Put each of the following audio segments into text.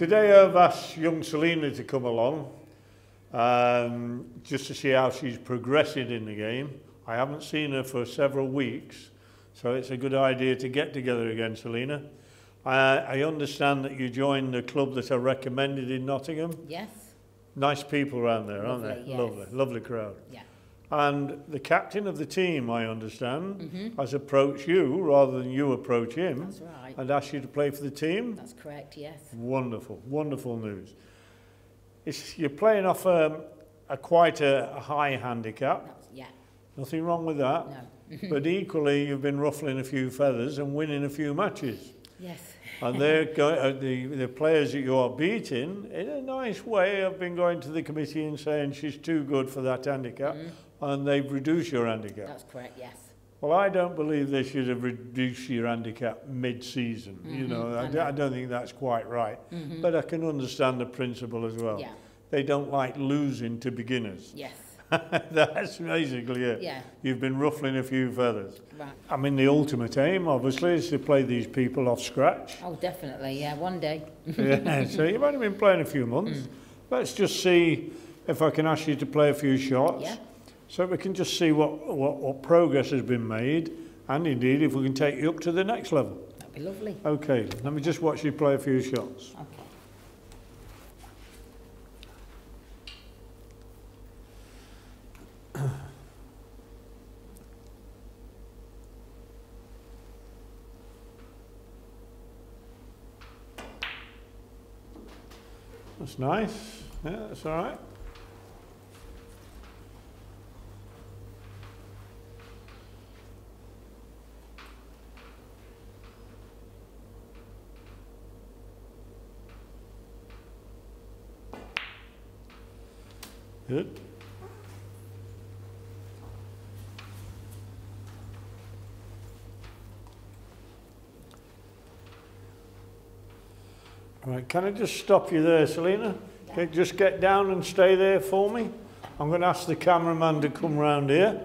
Today I've asked young Selina to come along um, just to see how she's progressing in the game. I haven't seen her for several weeks, so it's a good idea to get together again, Selina. I, I understand that you joined the club that I recommended in Nottingham. Yes. Nice people around there, aren't they? yes. Lovely, lovely crowd. Yeah. And the captain of the team, I understand, Mhm. has approached you rather than you approach him right. and asked you to play for the team. That's correct. Yes. Wonderful, wonderful news. It's, you're playing off um, a quite a, a high handicap. That's, yeah. Nothing wrong with that. No. But equally, you've been ruffling a few feathers and winning a few matches. Yes. And they're go- uh, the, the players that you are beating, in a nice way, have been going to the committee and saying she's too good for that handicap, Mhm. And they've reduced your handicap. That's correct. Yes. Well, I don't believe they should have reduced your handicap mid-season. You Mhm, know, I, I know. I don't think that's quite right. Mhm. But I can understand the principle as well. Yeah. They don't like losing to beginners. Yes. that's basically it. Yeah. You've been ruffling a few feathers. Right. I mean, the ultimate aim, obviously, is to play these people off scratch. Oh, definitely. Yeah. One day. yeah, so you've only been playing a few months. Let's just see if I can ask you to play a few shots. Yeah. So we can just see what, what, what progress has been made, and indeed if we can take you up to the next level. That'd be lovely. Okay, let me just watch you play a few shots. Okay. That's nice. Yeah, that's all right. Good. All right, can I just stop you there, Selina? Okay, just get down and stay there for me. I'm going to ask the cameraman to come round here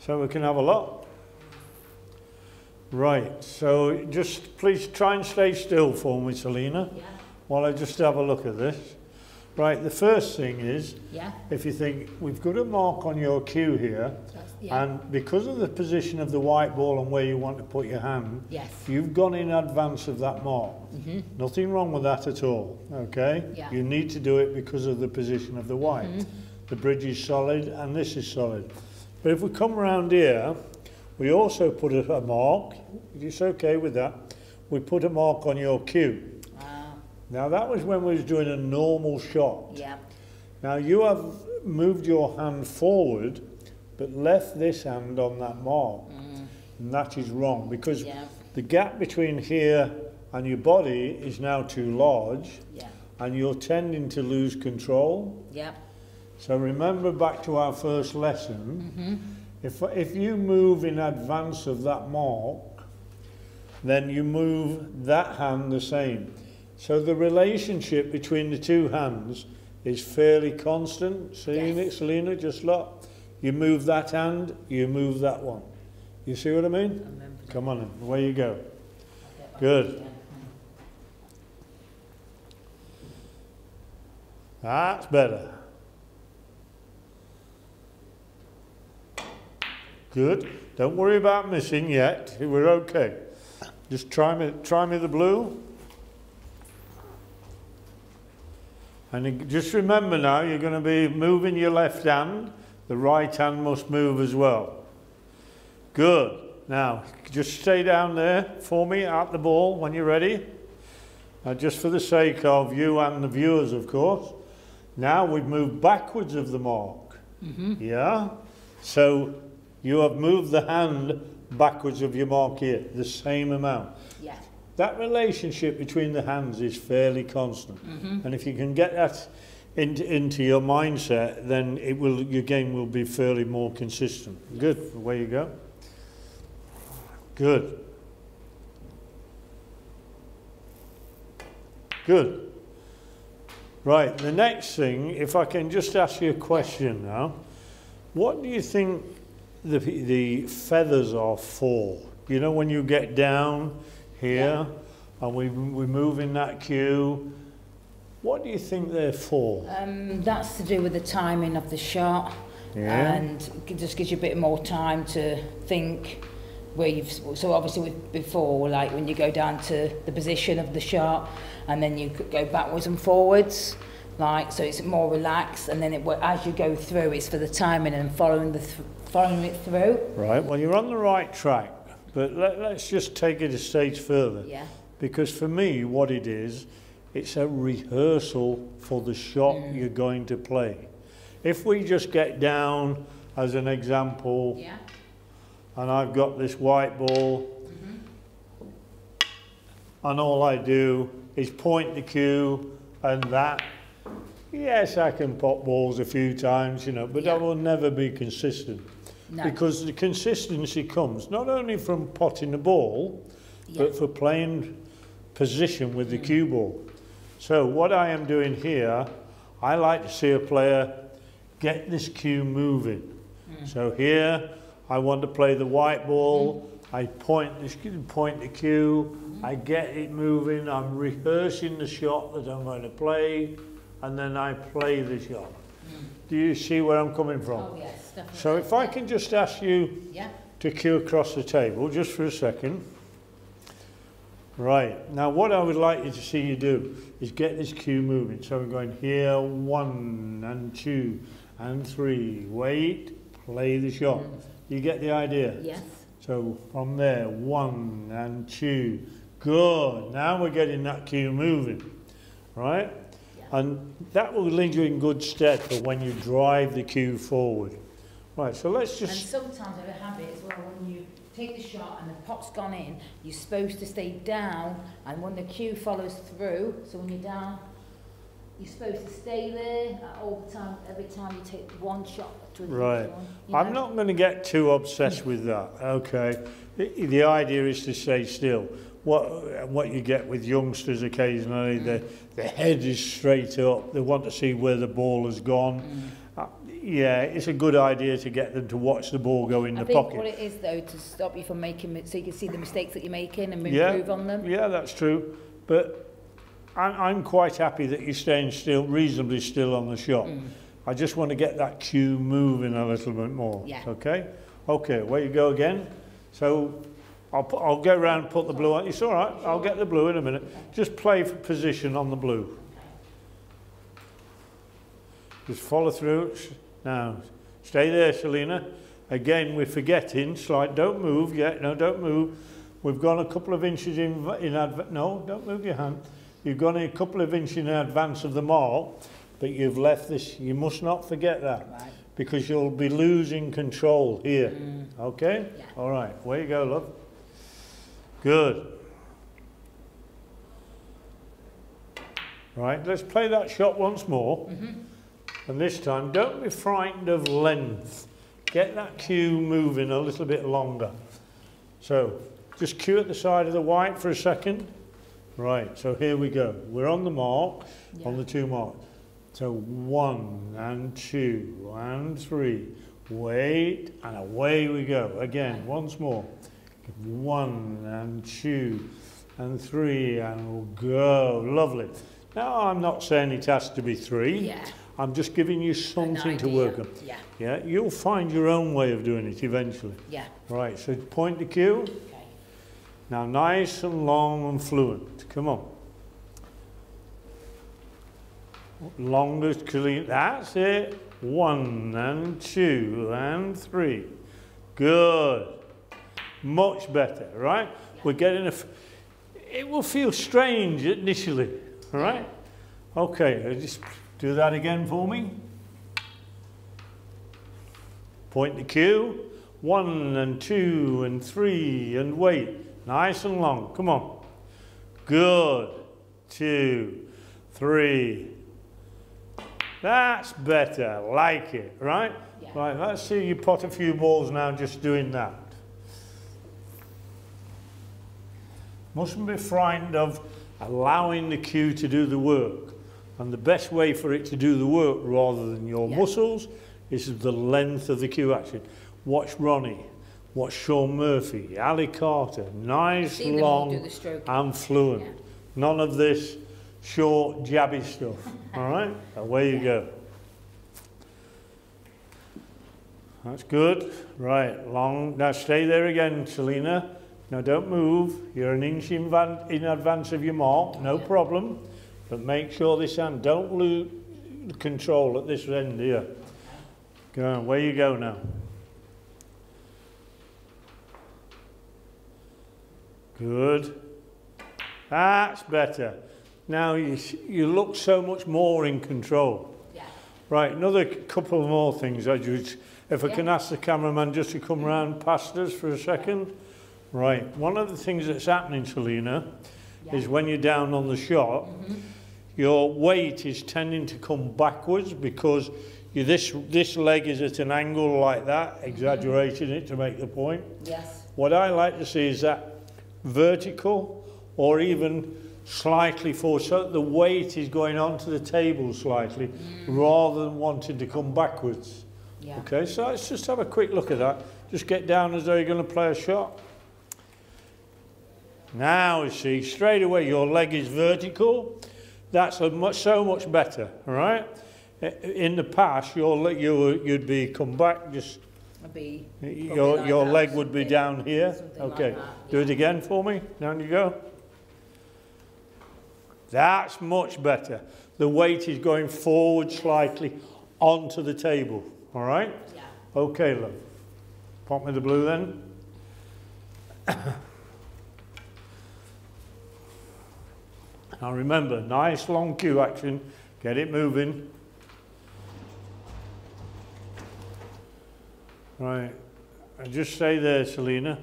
so we can have a look. Right, so just please try and stay still for me, Selina, Yeah. while I just have a look at this. Right, the first thing is, Yeah. if you think, we've got a mark on your cue here, yeah. and because of the position of the white ball and where you want to put your hand, yes. You've gone in advance of that mark. Mhm. Nothing wrong with that at all, okay? Yeah. You need to do it because of the position of the white. Mhm. The bridge is solid and this is solid. But if we come round here, we also put a, a mark, it's okay with that, we put a mark on your cue. Now that was when we was doing a normal shot. yeah. Now you have moved your hand forward, but left this hand on that mark. Mm. And that is wrong because Yeah. the gap between here and your body is now too large Yeah. and you're tending to lose control. Yeah. So remember back to our first lesson, Mhm. if, if you move in advance of that mark, then you move that hand the same. So the relationship between the two hands is fairly constant. Seeing Yes. it, Selina, just look. You move that hand, you move that one. You see what I mean? I. Come on, then, away you go. I'll get back Good. That's better. Good. Don't worry about missing yet. We're okay. Just try me, try me the blue. And just remember now, you're going to be moving your left hand. The right hand must move as well. Good. Now, just stay down there for me at the ball when you're ready. Now, just for the sake of you and the viewers, of course. Now we've moved backwards of the mark. Mhm. Yeah? So you have moved the hand backwards of your mark here, the same amount. Yeah. That relationship between the hands is fairly constant. Mhm. And if you can get that into, into your mindset, then it will, your game will be fairly more consistent. Good. Away you go. Good. Good. Right, the next thing, if I can just ask you a question now. What do you think the, the feathers are for? You know, when you get down here and we, we move in that cue, What do you think they're for? Um, that's to do with the timing of the shot. Yeah. And it just gives you a bit more time to think where you've... So obviously with before, like when you go down to the position of the shot and then you could go backwards and forwards, like, so it's more relaxed and then it, as you go through, it's for the timing and following, the th following it through. Right, well, you're on the right track, but let, let's just take it a stage further. Yeah. Because for me, what it is, it's a rehearsal for the shot Mm. you're going to play. If we just get down, as an example, Yeah. and I've got this white ball, and all I do is point the cue and that. Yes, I can pop balls a few times, you know, but Yeah. I will never be consistent. No. Because the consistency comes not only from potting the ball, yeah. but for playing position with the mm. cue ball. So what I am doing here, I like to see a player get this cue moving. Mm. So here, I want to play the white ball. Mm-hmm. I point this point the cue. Mm-hmm. I get it moving. I'm rehearsing the shot that I'm going to play, and then I play the shot. Mm. Do you see where I'm coming from? Oh, yes, definitely. So if I can just ask you Yeah. to cue across the table, just for a second. Right, now what I would like you to see you do is get this cue moving. So we're going here, one and two and three, wait, play the shot. Mm. You get the idea? Yes. So from there, one and two, good. Now we're getting that cue moving, right? Yeah. And that will lead you in good stead for when you drive the cue forward. Right, so let's just... And sometimes I have a habit as well, when you take the shot and the pot's gone in, you're supposed to stay down, and when the cue follows through, so when you're down, you're supposed to stay there all the time, every time you take one shot to Right. one. you I'm not going to get too obsessed with that. Okay. The, the idea is to stay still. What what you get with youngsters occasionally, the the head is straight up. They want to see where the ball has gone. Uh, yeah, it's a good idea to get them to watch the ball go in I the think pocket. what it is though, to stop you from making, so you can see the mistakes that you're making and Yeah. improve on them. Yeah, that's true. But I'm, I'm quite happy that you're staying still, reasonably still on the shot. Mm. I just want to get that cue moving a little bit more. Yeah. Okay? Okay, where you go again. So I'll, put, I'll go around and put the blue on. It's all right. I'll get the blue in a minute. Just play for position on the blue. Just follow through. Now, stay there, Selina. Again, we're forgetting. Slide. Don't move yet. No, don't move. We've gone a couple of inches in, in advance. No, don't move your hand. You've gone a couple of inches in advance of the mark, but you've left this. You must not forget that Right. because you'll be losing control here. Mm. Okay? Yeah. All right. Where you go, love? Good. Right, let's play that shot once more. And this time, don't be frightened of length. Get that cue moving a little bit longer. So, just cue at the side of the white for a second. Right, so here we go. We're on the mark, on the two marks. So one and two and three. Wait, and away we go. Again, once more. One and two and three, and we'll go. Lovely. Now, I'm not saying it has to be three. Yeah. I'm just giving you something to work on. Yeah. Yeah, you'll find your own way of doing it eventually. Yeah. Right, so point the cue. Okay. Now, nice and long and fluent. Come on. Longest clean. That's it. One and two and three. Good. Much better, right? We're getting a. F- it will feel strange initially, all right? Okay, just do that again for me. Point the cue. One and two and three and wait. Nice and long. Come on. Good. Two, three. That's better. Like it, right? Yeah. Right, let's see you pot a few balls now just doing that. Mustn't be frightened of allowing the cue to do the work. And the best way for it to do the work rather than your Yeah. muscles is the length of the cue action. Watch Ronnie, watch Shaun Murphy, Ali Carter, nice, Seen them all long do the stroke. and fluent. Yeah. None of this short, jabby stuff. All right? Away you go. That's good. Right, long. Now stay there again, Selina. Now don't move. You're an inch in, van, in advance of your mark, no problem. But make sure this hand, don't lose control at this end here. Go on, where you go now. Good. That's better. Now you, you look so much more in control. Yeah. Right, another couple more things. I just, if I Yeah. can ask the cameraman just to come round past us for a second. Right, one of the things that's happening, Selina, Yeah. is when you're down on the shot, mm-hmm. Your weight is tending to come backwards because you, this, this leg is at an angle like that, exaggerating it to make the point. Yes. What I like to see is that vertical or even slightly forward, so that the weight is going onto the table slightly mm. rather than wanting to come backwards. Yeah. Okay, so let's just have a quick look at that. Just get down as though you're going to play a shot. Now you see, straight away your leg is vertical. That's much, so much better, all right? In the past, your you you'd be come back, just be your, like your leg would be down here. like Okay, that, do it again for me. Down you go. That's much better. The weight is going forward slightly onto the table, all right? yeah. Okay, love. Pop me the blue then. now remember, nice long cue action. Get it moving. Right. And just stay there, Selina.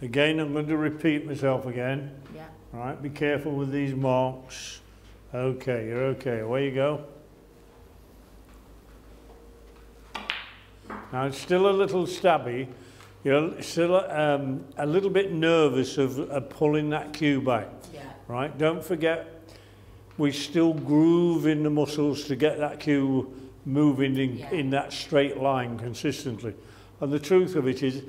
Again, I'm going to repeat myself again. Yeah. Right, be careful with these marks. Okay, you're okay. Away you go. Now it's still a little stabby. You're still um, a little bit nervous of, of pulling that cue back. Right? Don't forget, we still groove in the muscles to get that cue moving in, Yeah. in that straight line consistently. And the truth of it is,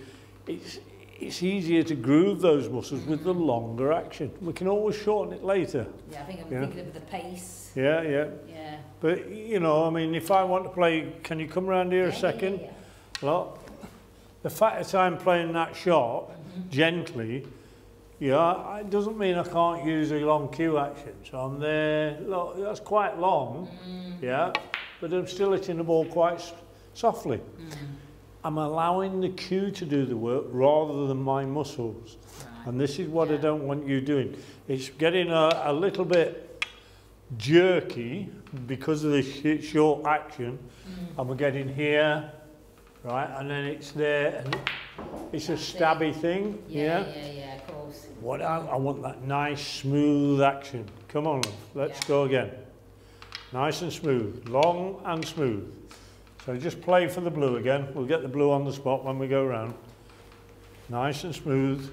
it's, it's easier to groove those muscles with the longer action. We can always shorten it later. Yeah. I think I'm Yeah. thinking of the pace. Yeah, yeah. Yeah. But, you know, I mean, if I want to play, can you come around here Yeah, a second? yeah, Well, the fact that I'm playing that shot mm-hmm. gently, yeah, it doesn't mean I can't use a long cue action. So I'm there, look, that's quite long, mm. yeah, but I'm still hitting the ball quite softly. Mm. I'm allowing the cue to do the work rather than my muscles. Right. And this is what I don't want you doing. It's getting a, a little bit jerky because of the sh- short action. Mm. And we're getting here, right? And then it's there. And it's a it. stabby thing. Yeah. Yeah. Yeah. Course. What I, I want that nice smooth action. Come on, let's Yeah. go again. Nice and smooth, long and smooth. So just play for the blue again. We'll get the blue on the spot when we go round. Nice and smooth.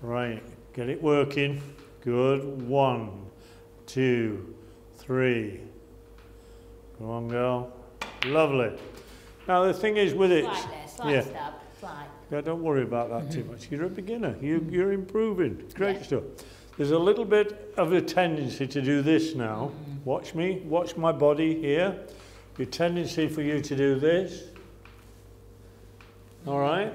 Right, get it working. Good. One, two, three. Go on, girl. Lovely. Now the thing is with it, Slight there. Slight yeah. Yeah, don't worry about that too much. You're a beginner. You, hmm. you're improving. Great Yeah. stuff. There's a little bit of a tendency to do this now. Hmm. Watch me. Watch my body here. Your tendency for you to do this. All right?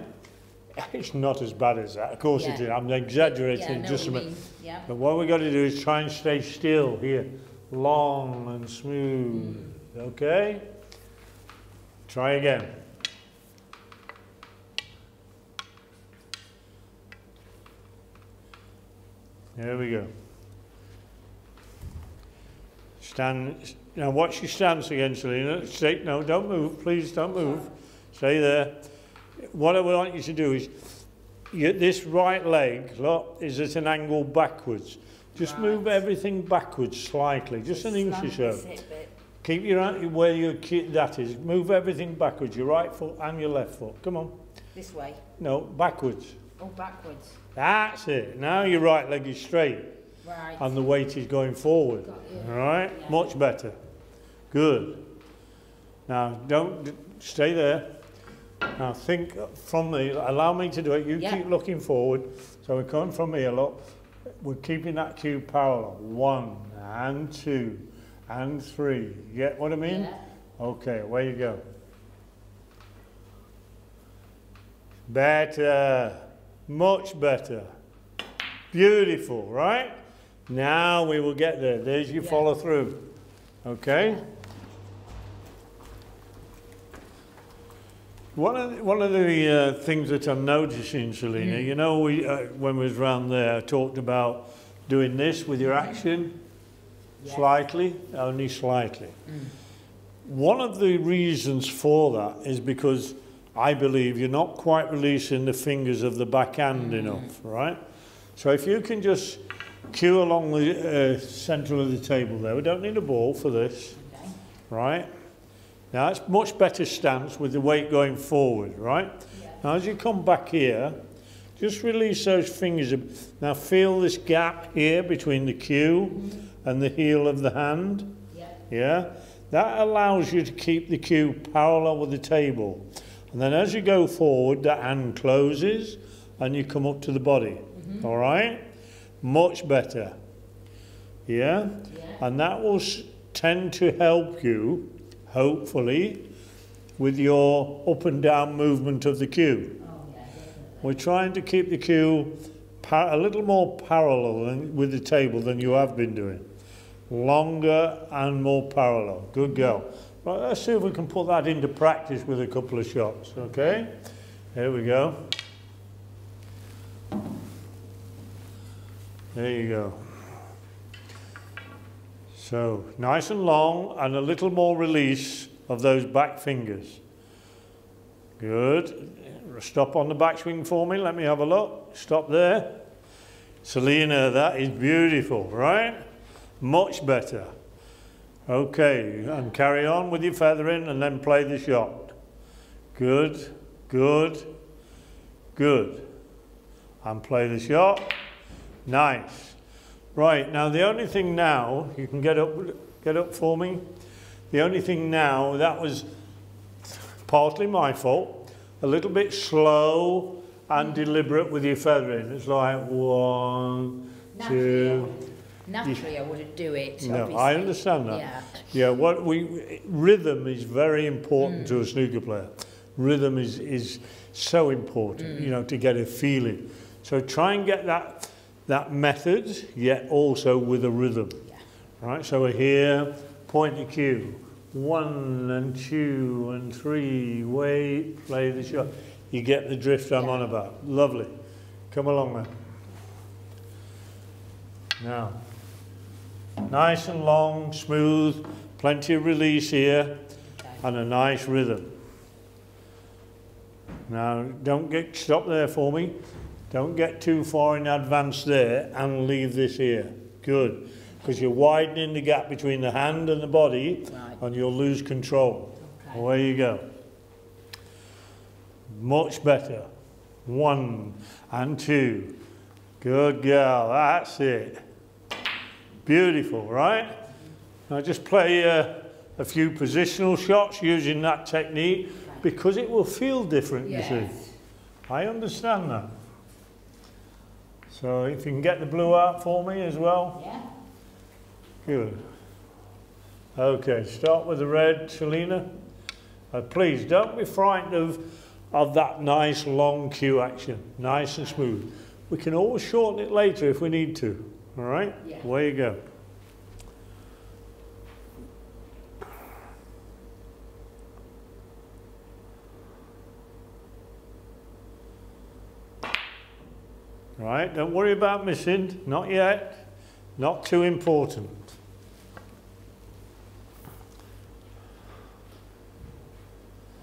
It's not as bad as that. Of course it Yeah. is. I'm exaggerating know just a what you bit. mean. Yeah. But what we've got to do is try and stay still here. Long and smooth. Hmm. Okay? Try again. There we go. Stand. Now watch your stance again, Selina. Stay, no, don't move. Please don't move. Stay there. What I want you to do is, you, this right leg, look, is at an angle backwards. Just move everything backwards slightly, just an inch or so. this hip bit. Keep your hand where your that is. Move everything backwards, your right foot and your left foot. Come on. This way. No, backwards. Oh, backwards. That's it. Now your right leg is straight Right. and the weight is going forward. All right? Yeah. Much better. Good. Now, don't stay there. Now, think from me. Allow me to do it. You Yeah. keep looking forward. So we're coming from here, look. We're keeping that cue parallel. One. and two, and three. You get what I mean? Yeah. Okay, away you go. Better, much better. Beautiful, right? Now we will get there. There's your Yeah. follow through. Okay? One of the, one of the uh, things that I'm noticing, Selina, Mm. you know, we uh, when we was round there, I talked about doing this with your action Yeah. slightly, only slightly. Mm. One of the reasons for that is because I believe you're not quite releasing the fingers of the backhand enough, right? So if you can just cue along the uh, centre of the table there, we don't need a ball for this, Okay. right? Now it's much better stance with the weight going forward, right? Yeah. Now as you come back here, just release those fingers. Now feel this gap here between the cue and the heel of the hand. Yeah. Yeah? That allows you to keep the cue parallel with the table. And then as you go forward, that hand closes and you come up to the body. Mm-hmm. All right? Much better. Yeah? Yeah. And that will tend to help you, hopefully, with your up and down movement of the cue. Oh, yeah. We're trying to keep the cue a little more parallel than, with the table than you have been doing. Longer and more parallel. Good go. Right, let's see if we can put that into practice with a couple of shots, okay? Here we go. There you go. So, nice and long and a little more release of those back fingers. Good. Stop on the backswing for me. Let me have a look. Stop there. Selina, that is beautiful, right? Much better. Okay, and carry on with your feathering and then play the shot. Good, good, good. And play the shot. Nice. Right, now the only thing now, you can get up, get up for me. The only thing now, that was partly my fault, a little bit slow and deliberate with your feathering. It's like one, two. Naturally, I wouldn't do it. No, obviously. I understand that. Yeah. Yeah, what we rhythm is very important to mm. a snooker player. Rhythm is is so important, you mm. know, to get a feeling. So try and get that that method, yet also with a rhythm. Yeah. Right. So we're here, point the cue, one and two and three, wait, play the shot. You get the drift I'm Yeah. on about. Lovely. Come along, man. Now. Nice and long, smooth, plenty of release here, and a nice rhythm. Now, don't get stop there for me. Don't get too far in advance there and leave this here. Good. Because you're widening the gap between the hand and the body, Right. and you'll lose control. Okay. Away you go. Much better. One and two. Good girl. That's it. Beautiful, right? Now just play uh, a few positional shots using that technique because it will feel different, you see. Yes. I understand that. So if you can get the blue out for me as well. Yeah. Good. Okay, start with the red, Selina. Uh, please don't be frightened of, of that nice long cue action, nice and smooth. We can always shorten it later if we need to. All right? Yeah. Away you go. Right, don't worry about missing, not yet, not too important.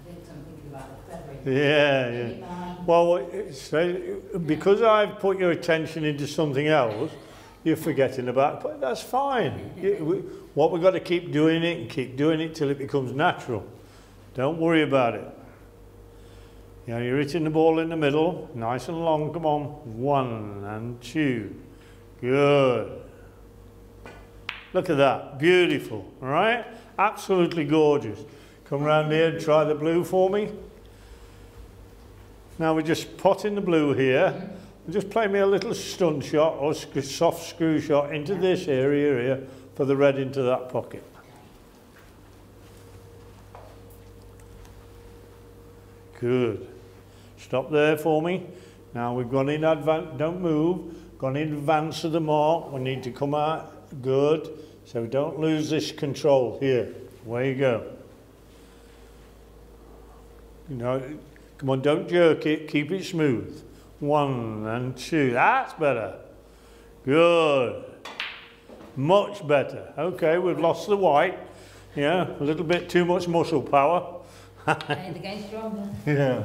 I think about the. Yeah, yeah. Well, uh, because I've put your attention into something else, you're forgetting about. But that's fine. We- What we've got to keep doing it and keep doing it till it becomes natural. Don't worry about it. You know, you're hitting the ball in the middle, nice and long. Come on, one and two. Good. Look at that, beautiful. All right, absolutely gorgeous. Come round here and try the blue for me. Now we're just potting the blue here. Just play me a little stun shot or sc- soft screw shot into this area here put the red into that pocket. Good. Stop there for me. Now we've gone in advance, don't move, gone in advance of the mark. We need to come out, good. So don't lose this control here. Away you go. You know, come on, don't jerk it, keep it smooth. One and two, that's better. Good. Much better. Okay, we've lost the white. Yeah, a little bit too much muscle power. and again stronger. Yeah.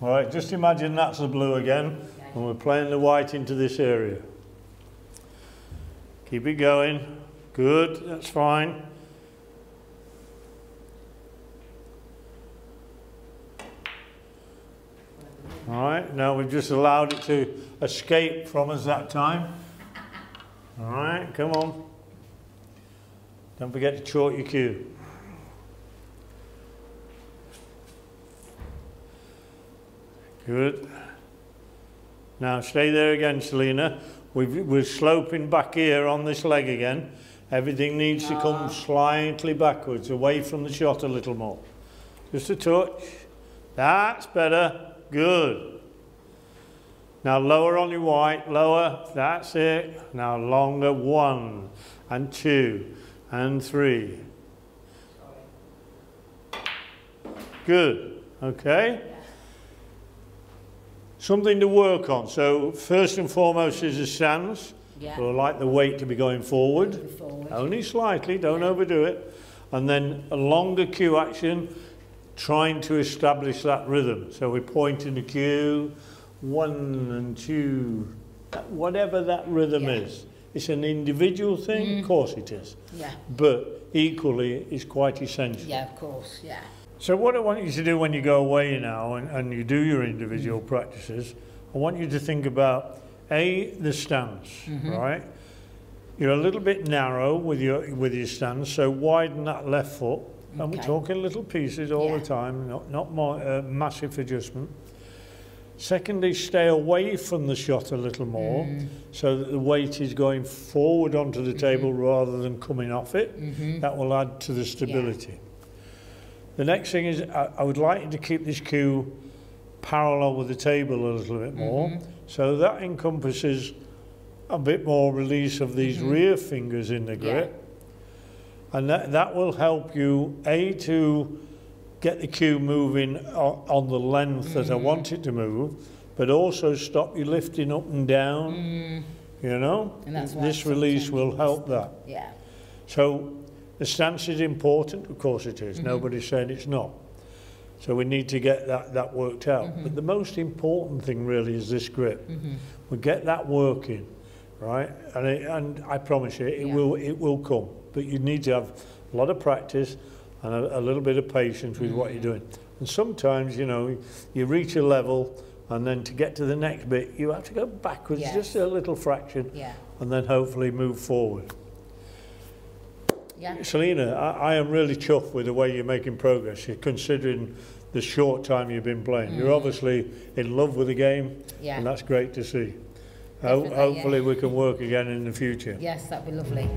All right, just imagine that's the blue again, and we're playing the white into this area. Keep it going. Good, that's fine. All right, now we've just allowed it to escape from us that time. All right, come on. Don't forget to chalk your cue. Good. Now stay there again, Selina. We've, we're sloping back here on this leg again. Everything needs to come ah. slightly backwards, away from the shot a little more. Just a touch. That's better. Good. Now lower on your white, lower. That's it. Now longer. One and two and three. Good. Okay. Something to work on. So first and foremost is the stance. Yeah. I like the weight to be going forward. Forward. Only slightly, don't Yeah. overdo it. And then a longer cue action, trying to establish that rhythm. So we point in the cue, one and two, whatever that rhythm Yeah. is. It's an individual thing, mm. of course it is. Yeah. But equally, it's quite essential. Yeah, of course. Yeah. So what I want you to do when you go away now and, and you do your individual mm. practices, I want you to think about A, the stance, mm-hmm. right? You're a little bit narrow with your with your stance, so widen that left foot. And we're Okay. talking little pieces all Yeah. the time, not, not more, uh, massive adjustment. Secondly, stay away from the shot a little more so that the weight is going forward onto the table rather than coming off it. That will add to the stability. The next thing is I, I would like you to keep this cue parallel with the table a little bit more. Mm-hmm. So that encompasses a bit more release of these rear fingers in the Mm-hmm. Yeah. And that, that will help you, A, to get the cue moving on, on the length that I want it to move, but also stop you lifting up and down, mm. you know? And that's this release will help that. Yeah. So the stance is important, of course it is. Mm-hmm. Nobody's saying it's not. So we need to get that, that worked out. Mm-hmm. But the most important thing really is this grip. Mm-hmm. We get that working, right? And, it, and I promise you, it Yeah. will it will come. But you need to have a lot of practice and a, a little bit of patience with what you're doing. And sometimes, you know, you reach a level and then to get to the next bit, you have to go backwards Yes. just a little fraction Yeah. and then hopefully move forward. Yeah. Selina, I, I am really chuffed with the way you're making progress, You're considering the short time you've been playing. You're obviously in love with the game, Mm. Yeah. and that's great to see. Ho- hopefully yeah. we can work again in the future. Yes, that'd be lovely.